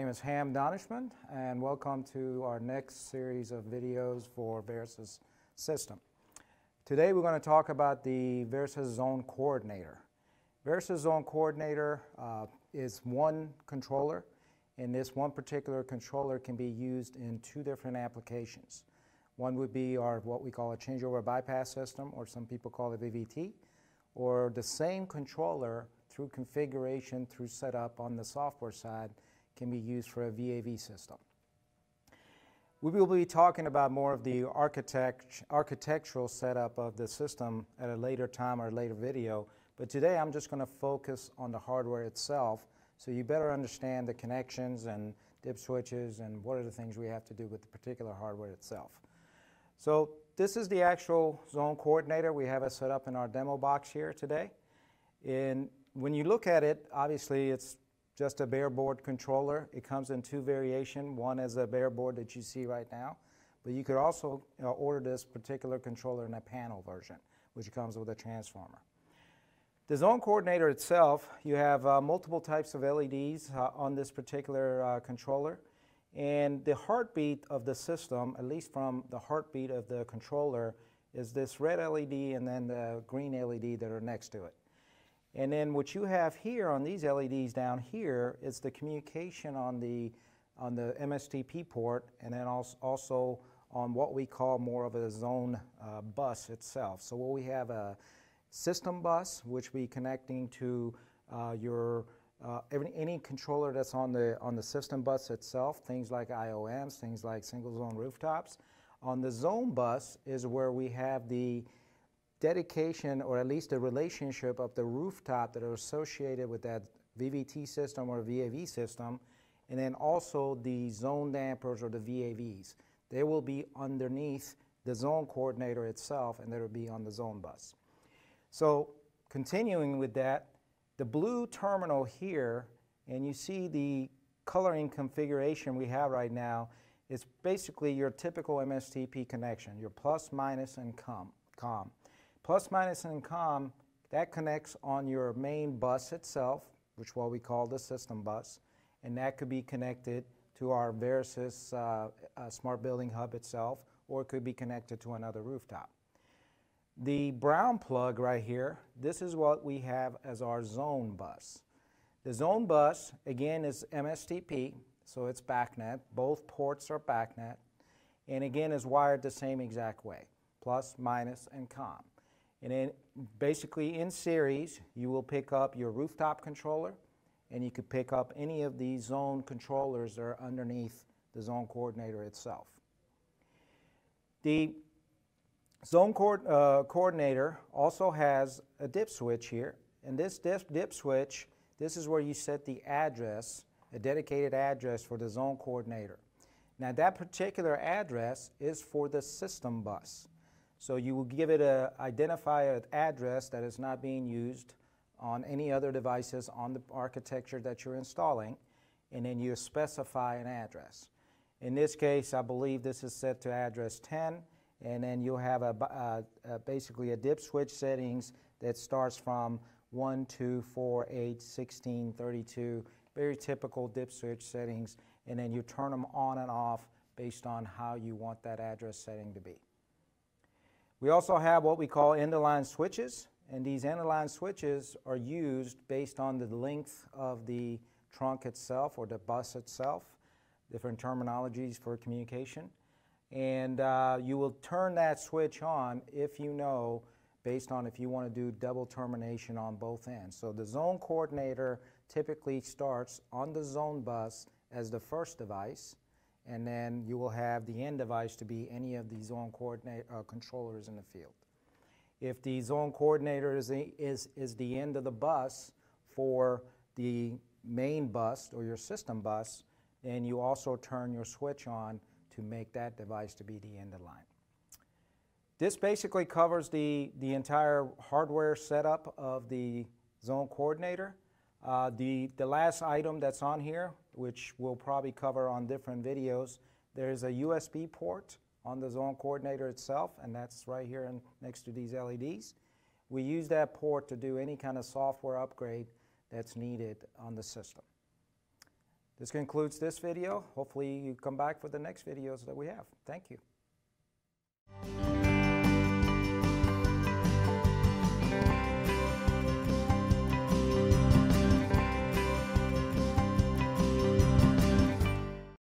is Ham Donishman, and welcome to our next series of videos for Verasys system. Today we're going to talk about the Verasys Zone Coordinator. Verasys Zone Coordinator uh, is one controller, and this one particular controller can be used in two different applications. One would be our what we call a changeover bypass system, or some people call it VVT, or the same controller through configuration, through setup on the software side, can be used for a VAV system. We will be talking about more of the architect, architectural setup of the system at a later time or later video, but today I'm just going to focus on the hardware itself so you better understand the connections and dip switches and what are the things we have to do with the particular hardware itself. So this is the actual zone coordinator. We have it set up in our demo box here today. And when you look at it, obviously it's just a bare board controller. It comes in two variation. One is a bare board that you see right now, but you could also know, order this particular controller in a panel version, which comes with a transformer. The zone coordinator itself, you have uh, multiple types of LEDs uh, on this particular uh, controller. And the heartbeat of the system, at least from the heartbeat of the controller, is this red LED and then the green LED that are next to it. And then what you have here on these LEDs down here is the communication on the, on the MSTP port and then also on what we call more of a zone uh, bus itself. So what we have a system bus, which we connecting to uh, your uh, every, any controller that's on the on the system bus itself, things like IOMs, things like single zone rooftops. On the zone bus is where we have the dedication or at least the relationship of the rooftop that are associated with that VVT system or VAV system, and then also the zone dampers or the VAVs. They will be underneath the zone coordinator itself and they will be on the zone bus. So continuing with that, the blue terminal here, and you see the coloring configuration we have right now, is basically your typical MSTP connection, your plus, minus, and com. com. Plus, minus, and COM, that connects on your main bus itself, which what we call the system bus, and that could be connected to our Verasys uh, uh, Smart Building Hub itself, or it could be connected to another rooftop. The brown plug right here, this is what we have as our zone bus. The zone bus, again, is MSTP, so it's BACnet. Both ports are BACnet, and again is wired the same exact way, plus, minus, and COM. And then basically in series, you will pick up your rooftop controller and you could pick up any of these zone controllers that are underneath the zone coordinator itself. The zone co uh, coordinator also has a dip switch here. And this dip, dip switch, this is where you set the address, a dedicated address for the zone coordinator. Now that particular address is for the system bus. So you will give it a identify an address that is not being used on any other devices on the architecture that you're installing, and then you specify an address. In this case, I believe this is set to address 10, and then you'll have a, a, a basically a dip switch settings that starts from 1, 2, 4, 8, 16, 32, very typical dip switch settings, and then you turn them on and off based on how you want that address setting to be. We also have what we call end-of-line switches, and these end-of-line switches are used based on the length of the trunk itself or the bus itself, different terminologies for communication. And uh, you will turn that switch on if you know, based on if you want to do double termination on both ends. So the zone coordinator typically starts on the zone bus as the first device, and then you will have the end device to be any of the zone coordinate uh, controllers in the field. If the zone coordinator is, the, is, is the end of the bus for the main bus or your system bus, then you also turn your switch on to make that device to be the end of line. This basically covers the, the entire hardware setup of the zone coordinator. Uh, the, the last item that's on here which we'll probably cover on different videos. There's a USB port on the zone coordinator itself, and that's right here in, next to these LEDs. We use that port to do any kind of software upgrade that's needed on the system. This concludes this video. Hopefully you come back for the next videos that we have. Thank you.